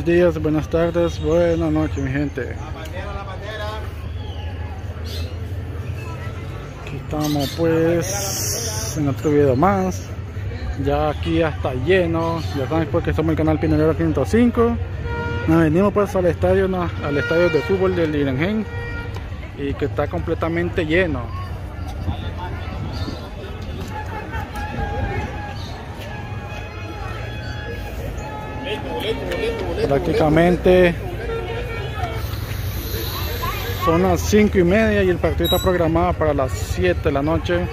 buenos días, buenas tardes, buenas noches, mi gente. Aquí estamos, pues, en otro video más. Ya aquí está lleno. Ya saben, pues, que somos el canal Pinolero 505. Nos venimos, pues, al estadio, al estadio de fútbol del Irengen y que está completamente lleno. Prácticamente son las 5 y media y el partido está programado para las 7 de la noche.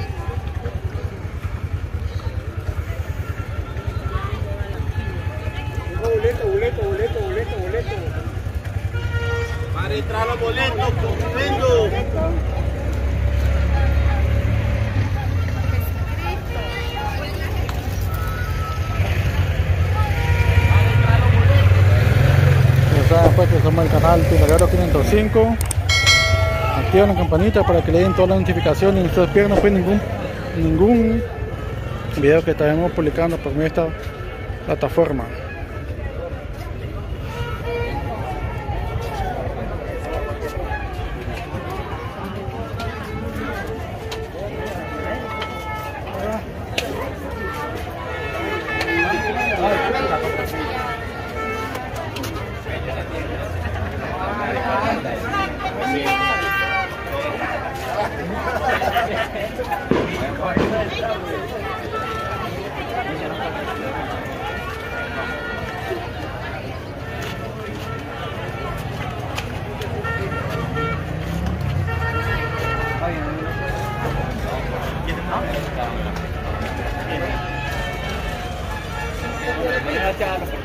Canal Pinolero 505. Activen la campanita para que le den todas las notificaciones y se pierdan pues ningún ningún video que estaremos publicando por esta plataforma. out of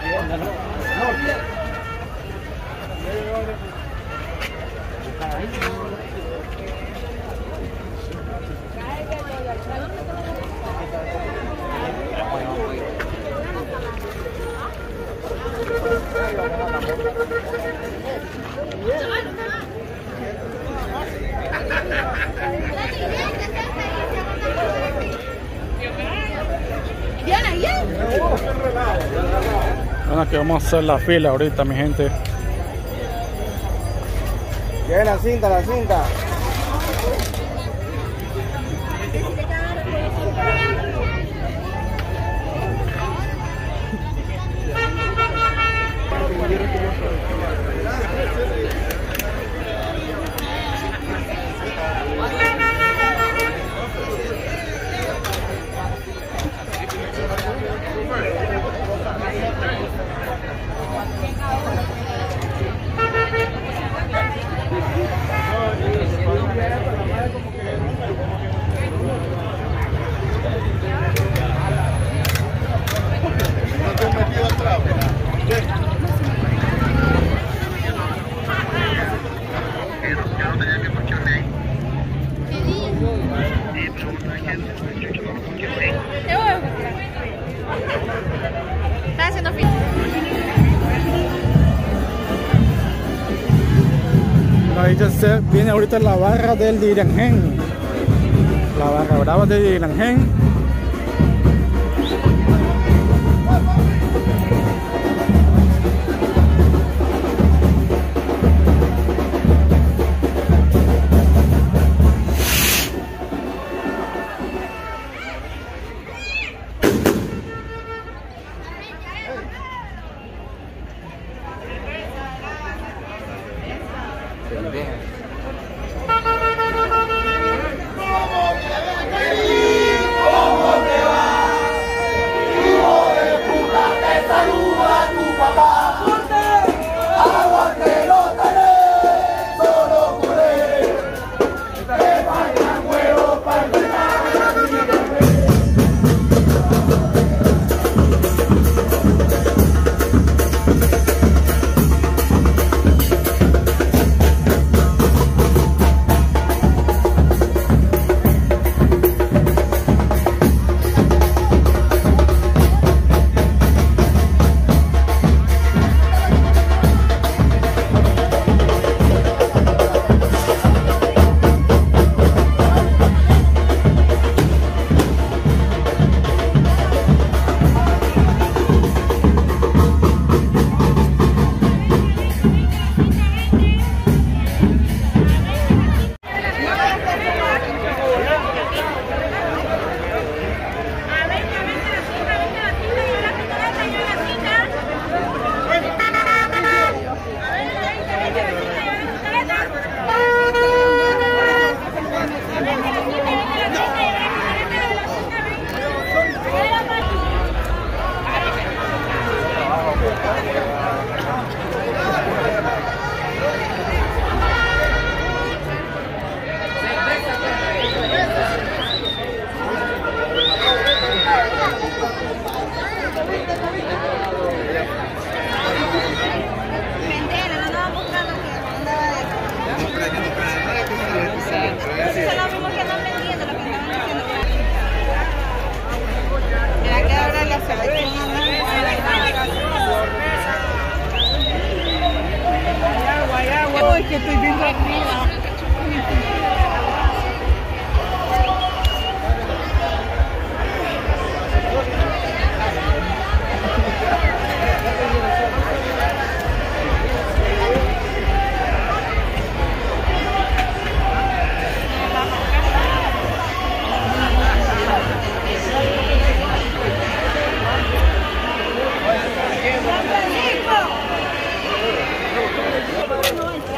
que vamos a hacer la fila ahorita, mi gente. Lleve la cinta, la cinta. Viene ahorita la barra del Dirangen. La barra brava del Dirangen.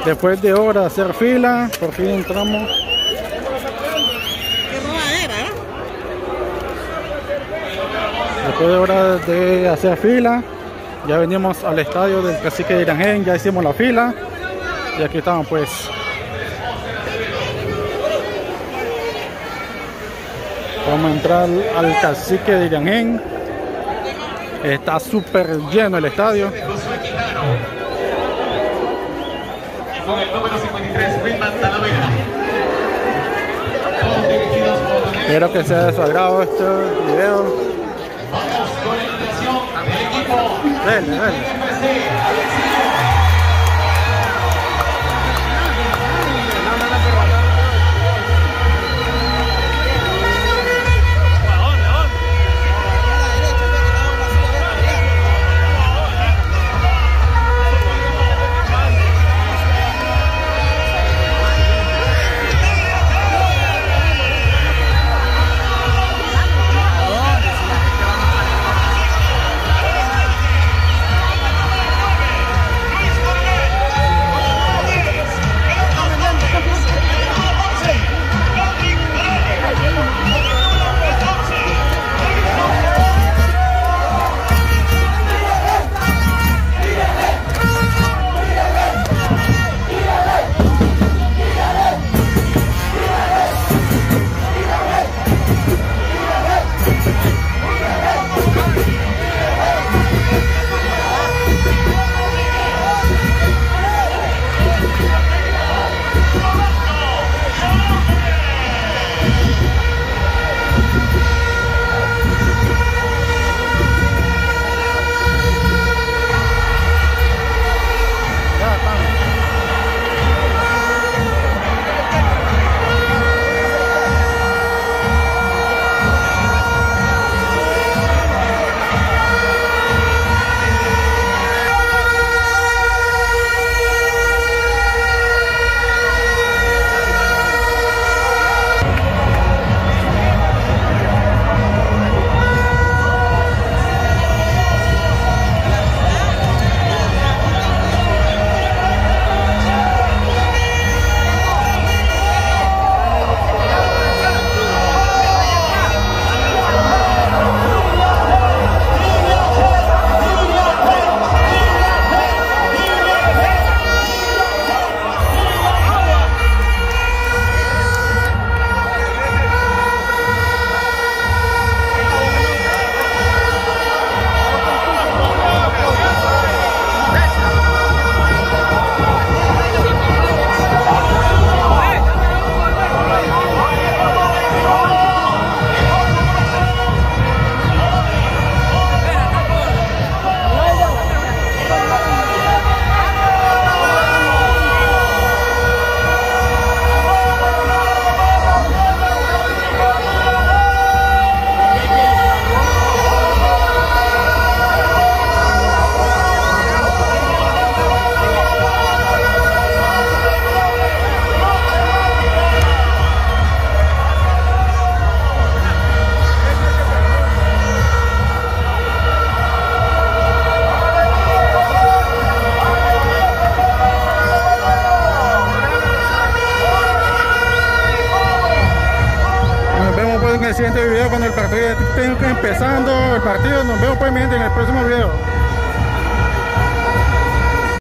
Después de horas de hacer fila, por fin entramos. Qué robadera, ¿eh? Después de horas de hacer fila, ya venimos al estadio del cacique de Irangén, ya hicimos la fila. Y aquí estamos pues. Vamos a entrar al cacique de Irangén. Está súper lleno el estadio. Con el número 53, Whitman Talavera. Todos dirigidos por Espero que sea de su agrado este video. Vamos con la invitación del equipo Dale, dale. Empezando el partido. Nos vemos pues en el próximo video.